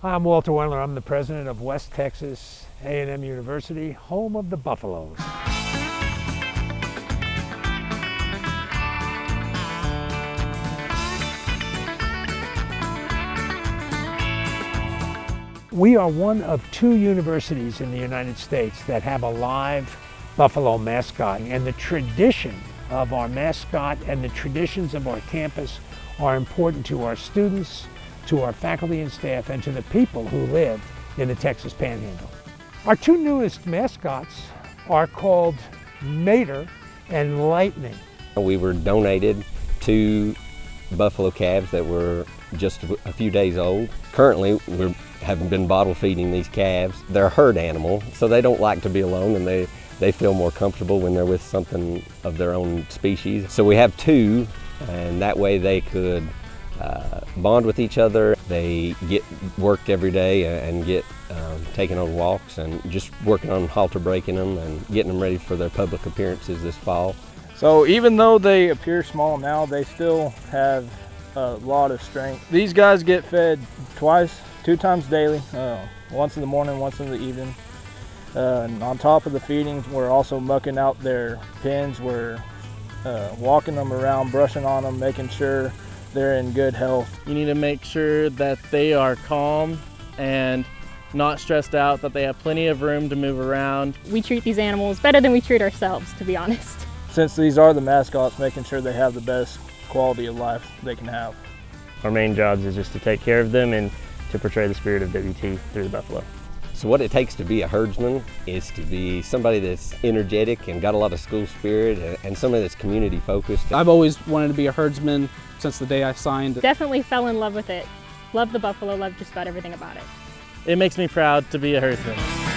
I'm Walter Wendler. I'm the president of West Texas A&M University, home of the Buffaloes. We are one of two universities in the United States that have a live buffalo mascot and the tradition of our mascot and the traditions of our campus are important to our students, to our faculty and staff, and to the people who live in the Texas Panhandle. Our two newest mascots are called Mater and Lightning. We were donated two buffalo calves that were just a few days old. Currently, we have been bottle feeding these calves. They're a herd animal, so they don't like to be alone and they, they feel more comfortable when they're with something of their own species. So we have two, and that way they could uh, bond with each other. They get worked every day and get um, taken on walks and just working on halter breaking them and getting them ready for their public appearances this fall. So even though they appear small now, they still have a lot of strength. These guys get fed twice, two times daily, uh, once in the morning, once in the evening. Uh, and on top of the feedings, we're also mucking out their pens. We're uh, walking them around, brushing on them, making sure they're in good health. You need to make sure that they are calm and not stressed out, that they have plenty of room to move around. We treat these animals better than we treat ourselves, to be honest. Since these are the mascots, making sure they have the best quality of life they can have. Our main jobs is just to take care of them and to portray the spirit of WT through the buffalo. So what it takes to be a herdsman is to be somebody that's energetic and got a lot of school spirit and somebody that's community focused. I've always wanted to be a herdsman since the day I signed. Definitely fell in love with it. Love the buffalo, love just about everything about it. It makes me proud to be a herdsman.